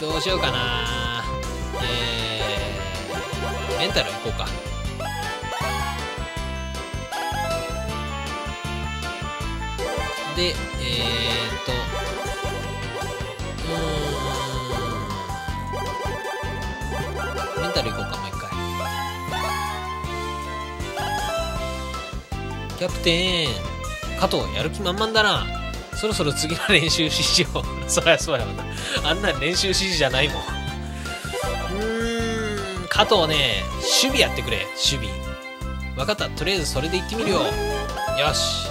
どうしようかな。えー、メンタルいこうか。でえー、っとうん。メンタルいこうかもう一回。キャプテン加藤やる気満々だな。そろそろ次の練習指示を。そりゃそうやわな。あんな練習指示じゃないもん。うん。加藤ね守備やってくれ守備分かった。とりあえずそれで行ってみるよ。よし。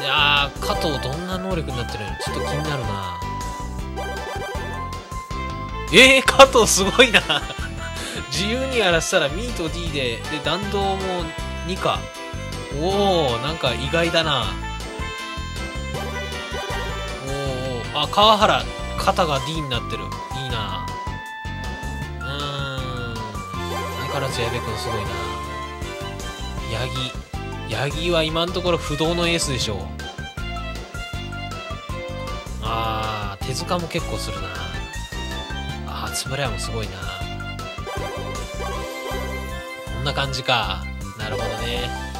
いやー加藤どんな能力になってるの？ちょっと気になるな。えー、加藤すごいな。自由にやらせたらミート D でで弾道も2か。おおなんか意外だな。おおあ川原肩が D になってる。いいな。うん。相変わらず矢部君すごいな。八木。八木は今のところ不動のエースでしょう。あー手塚も結構するな。あー円谷もすごいな。こんな感じか。なるほどね。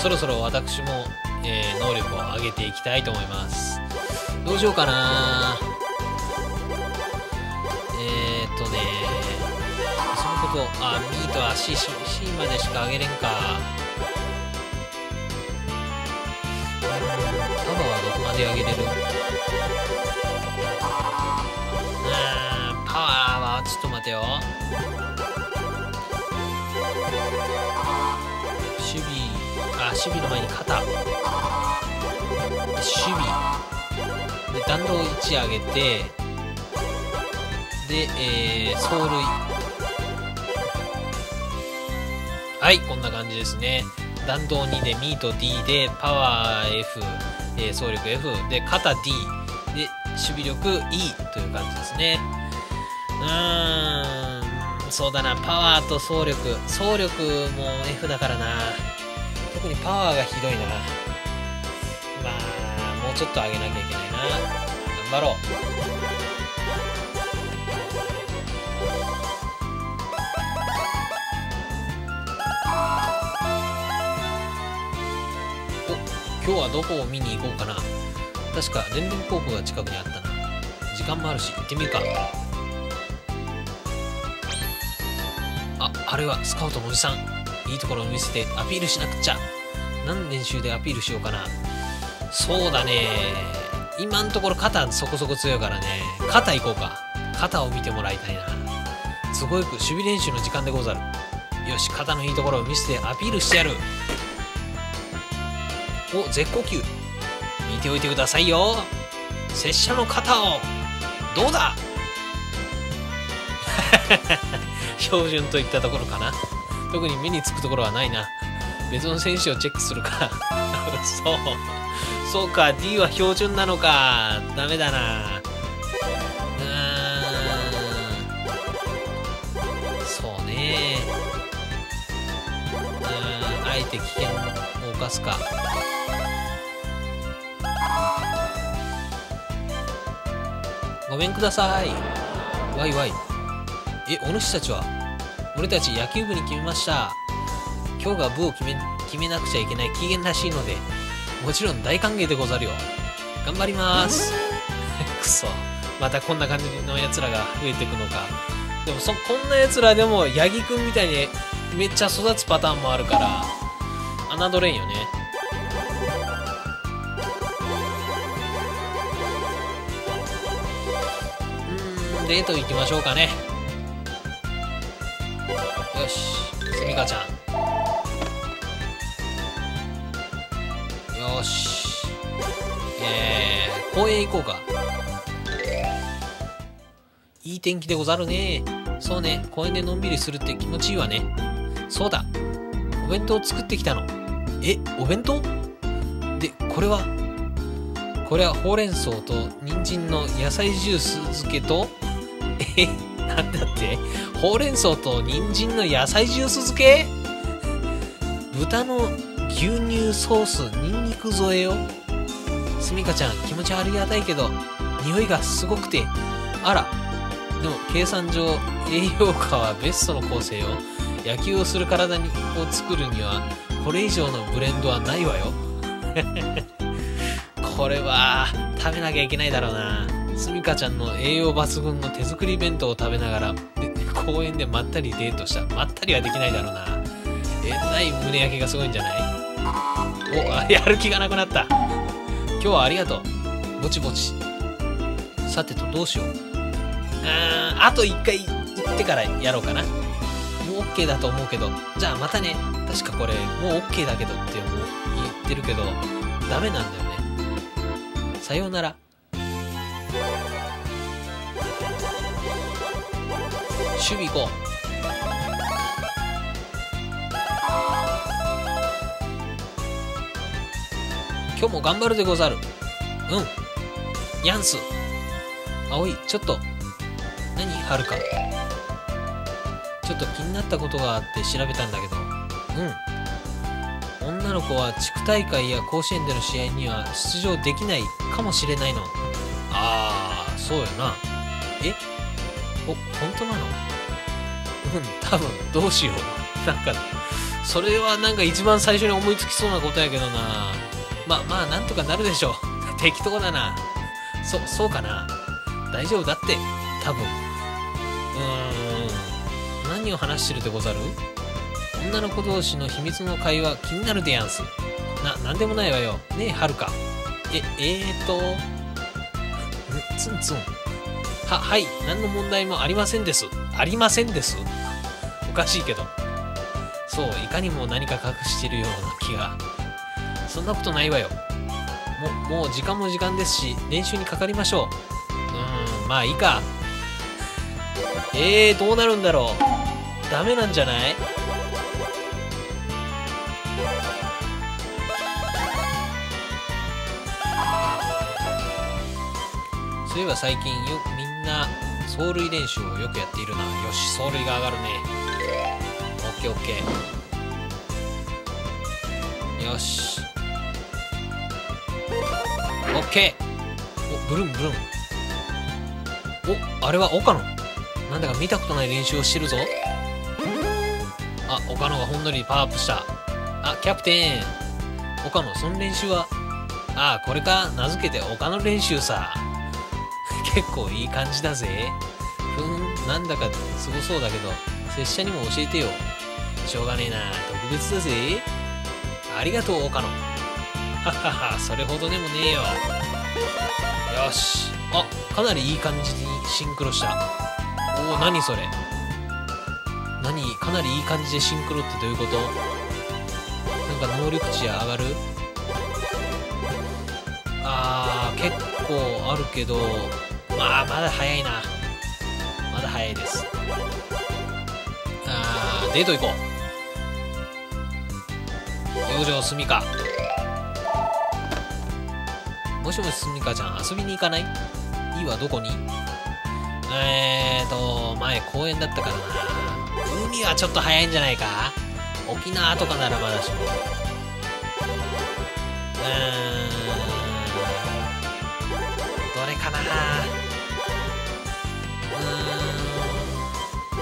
そろそろ私も、えー能力を上げていきたいと思います。どうしようかな。えー、っとねそのことあミートは C, C C までしか上げれんか。パワーはどこまで上げれる？守備の前に肩で守備で弾道1上げてで、えー、走塁。はいこんな感じですね。弾道2でミート D でパワー F、えー走力 F で肩 D で守備力 E という感じですね。うーんそうだな。パワーと走力。走力も F だからな。特にパワーがひどいなまあもうちょっと上げなきゃいけないな。頑張ろう。お今日はどこを見に行こうかな。確か連連高校が近くにあったな。時間もあるし行ってみるか。ああれはスカウトのおじさん。いいところを見せてアピールしなくちゃ。何練習でアピールしようかな。そうだね。今のところ肩そこそこ強いからね。肩行こうか。肩を見てもらいたいな。すごいく守備練習の時間でござる。よし肩のいいところを見せてアピールしてやる。お絶好球。見ておいてくださいよ。拙者の肩を。どうだ？標準といったところかな。特に目につくところはないな。別の選手をチェックするか。そ うそうか D は標準なのか。ダメだな。うん。そうね。うんあえて危険を冒すか。ごめんください。わいわいえお主たちは？俺たち野球部に決めました。今日が部を決め決めなくちゃいけない期限らしいのでもちろん大歓迎でござるよ。頑張ります。くそ。またこんな感じのやつらが増えていくのか。でもそこんなやつらでも八木くんみたいにめっちゃ育つパターンもあるから侮れんよね。うん。デート行きましょうかね。よし。すみかちゃん。し。えー、公園行こうか。いい天気でござるね。そうね。公園でのんびりするって気持ちいいわね。そうだ。お弁当作ってきたの。えお弁当？でこれは？これはほうれん草と人参の野菜ジュース漬けと？えなんだって？ほうれん草と人参の野菜ジュース漬け？豚の牛乳ソースニンニク添えよ。すみかちゃん気持ちありがたいけど匂いがすごくてあら。でも計算上栄養価はベストの構成よ。野球をする体にを作るにはこれ以上のブレンドはないわよ。これは食べなきゃいけないだろうな。すみかちゃんの栄養抜群の手作り弁当を食べながら公園でまったりデートした。まったりはできないだろうな。えらい胸焼けがすごいんじゃない？おあ やる気がなくなった。今日はありがとう。ぼちぼち。さてとどうしよう。あーあと一回行ってからやろうかな。もう OK だと思うけど。じゃあまたね。確かこれもう OK だけどってもう言ってるけどダメなんだよね。さようなら。守備行こう。今日も頑張るでござる。うん。ヤンス。葵、ちょっと。何はるか。ちょっと気になったことがあって調べたんだけど。うん。女の子は地区大会や甲子園での試合には出場できないかもしれないの。ああ、そうよな。え？お、本当なの？うん、多分、どうしよう。なんか、それはなんか一番最初に思いつきそうなことやけどな。ま、まあ、なんとかなるでしょう。適当だな。そ、そうかな。大丈夫だって、多分。うーん。何を話してるでござる？女の子同士の秘密の会話気になるでやんす。な、なんでもないわよ。ねえ、はるか。え、えーと。つんつん。は、はい。何の問題もありませんです。ありませんです。おかしいけど。そう、いかにも何か隠してるような気が。そんなことないわよ。も、もう時間も時間ですし、練習にかかりましょう。うん、まあいいか。えー、どうなるんだろう。ダメなんじゃない？そういえば最近よみんな走塁練習をよくやっているな。よし、走塁が上がるね。オッケーオッケー。よし。オッケー。お、ブルンブルン。お、あれは岡野。なんだか見たことない練習をしてるぞ。あ、岡野がほんのりパワーアップした。あ、キャプテン。岡野、その練習はああ、これか。名付けて岡野練習さ。結構いい感じだぜ。ふん、なんだかすごそうだけど、拙者にも教えてよ。しょうがねえな。特別だぜ。ありがとう、岡野。ははは、それほどでもねえよ。よし。あ、かなりいい感じにシンクロした。おお、何それ。何かなりいい感じでシンクロってどういうこと？なんか能力値上がる？あー、結構あるけど、まあ、まだ早いな。まだ早いです。あー、デート行こう。養生すみか。もしもしすみかちゃん、遊びに行かない？いいわ、どこに？えーと、前公園だったからな。海はちょっと早いんじゃないか？沖縄とかならまだしも。うーん。どれかな？う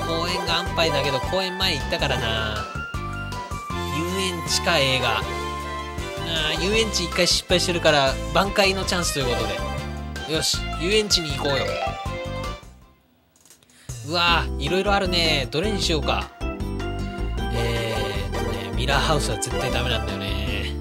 ーん。公園が安牌だけど公園前行ったからな。遊園地か映画。遊園地一回失敗してるから挽回のチャンスということで。よし、遊園地に行こうよ。うわーいろいろあるね。どれにしようか。えーとねミラーハウスは絶対ダメなんだよね。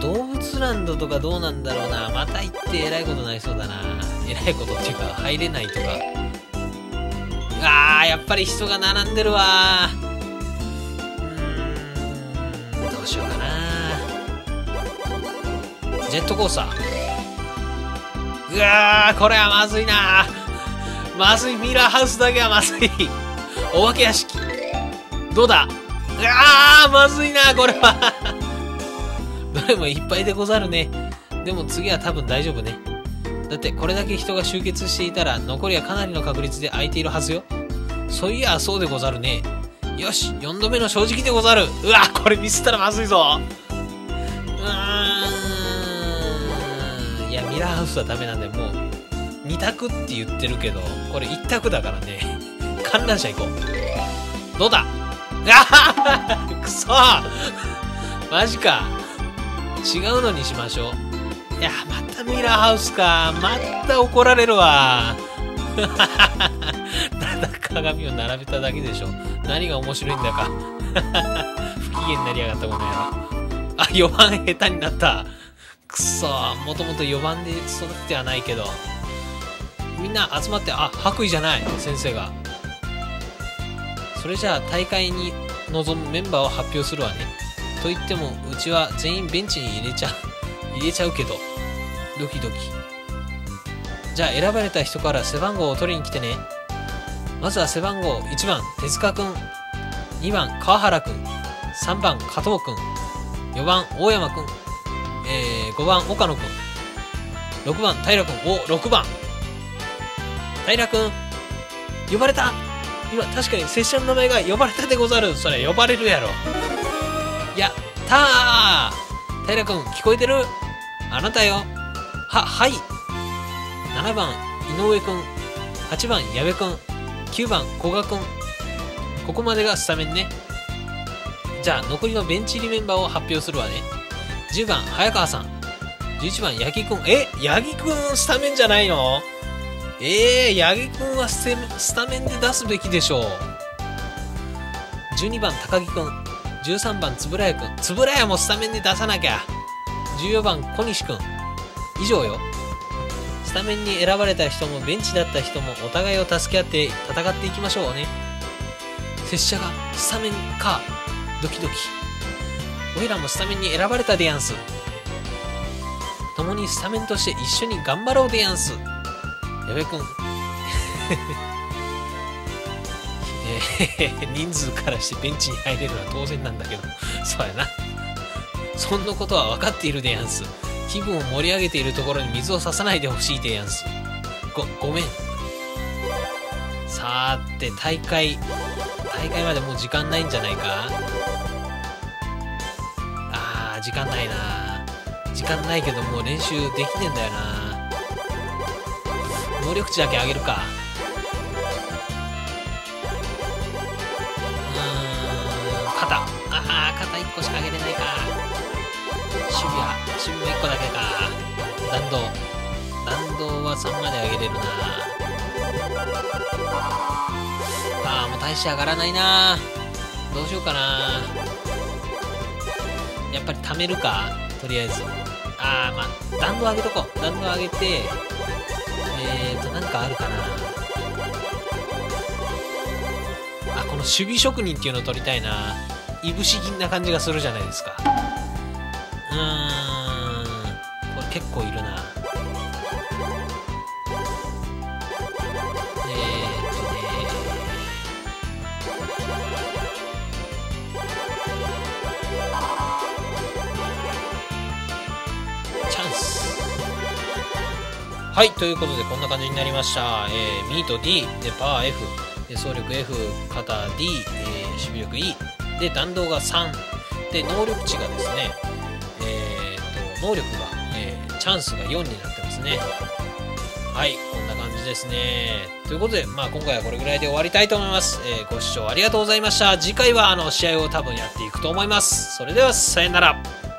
動物ランドとかどうなんだろうな。また行ってえらいことになりそうだな。えらいことっていうか入れないとか。うわーやっぱり人が並んでるわうジェットコースターうわーこれはまずいなまずい、ミラーハウスだけはまずい。お化け屋敷。どうだ？うわー、まずいな、これは。どれもいっぱいでござるね。でも次は多分大丈夫ね。だってこれだけ人が集結していたら残りはかなりの確率で空いているはずよ。そういや、そうでござるね。よし、4度目の正直でござる。うわ、これミスったらまずいぞ。うーん。ミラーハウスはダメなんでもう2択って言ってるけどこれ1択だからね。観覧車行こう。どうだ？あはくそ！マジか。違うのにしましょう。いやまたミラーハウスか。また怒られるわ。ただ鏡を並べただけでしょ。何が面白いんだか。不機嫌になりやがったこの野郎。あ4番下手になった。くそもともと4番で育ててはないけどみんな集まってあ白衣じゃない先生が。それじゃあ大会に臨むメンバーを発表するわね。と言ってもうちは全員ベンチに入れちゃう 入れちゃうけどドキドキ。じゃあ選ばれた人から背番号を取りに来てね。まずは背番号1番手塚くん。2番川原くん。3番加藤くん。4番大山くん、えー、5番岡野くん。6番平くん。お6番。平くん呼ばれた。今確かに拙者の名前が呼ばれたでござる。それ呼ばれるやろ。やったー。平くん聞こえてる？あなたよ。ははい。7番井上くん。8番矢部くん。9番古賀くん。ここまでがスタメンね。じゃあ残りのベンチ入りメンバーを発表するわね。10番早川さん。11番八木くん。え八木くんスタメンじゃないの？えー、八木くんはスタメンで出すべきでしょう。12番高木くん。13番円谷くん。円谷もスタメンで出さなきゃ。14番小西くん。以上よ。スタメンに選ばれた人もベンチだった人もお互いを助け合って戦っていきましょうね。拙者がスタメンか。ドキドキ。おいらもスタメンに選ばれたでやんす。共にスタメンとして一緒に頑張ろうでやんす。矢部くん。えー、人数からしてベンチに入れるのは当然なんだけど。そうやな。そんなことは分かっているでやんす。気分を盛り上げているところに水を差さないでほしいでやんす。ごごめん。さーて大会。大会までもう時間ないんじゃないか？時間ないな。時間ないけどもう練習できねえんだよな。能力値だけ上げるか。うーん肩。ああ肩1個しか上げれないか。守備は守備も1個だけか。弾道。弾道は3まで上げれるな。ああもう大して上がらないな。どうしようかな。やっぱり貯めるかとりあえず。ああまあ弾道上げとこう。弾道上げてえーとなんかあるかな。あこの守備職人っていうのを取りたいな。いぶし銀な感じがするじゃないですか。うーん。これ結構いるな。はいということでこんな感じになりました、えーミート D でパー F で走力 F 肩 D、えー守備力 E で弾道が3で能力値がですねえー、と能力が、えーチャンスが4になってますね。はいこんな感じですね。ということで、まあ、今回はこれぐらいで終わりたいと思います、えーご視聴ありがとうございました。次回はあの試合を多分やっていくと思います。それではさよなら。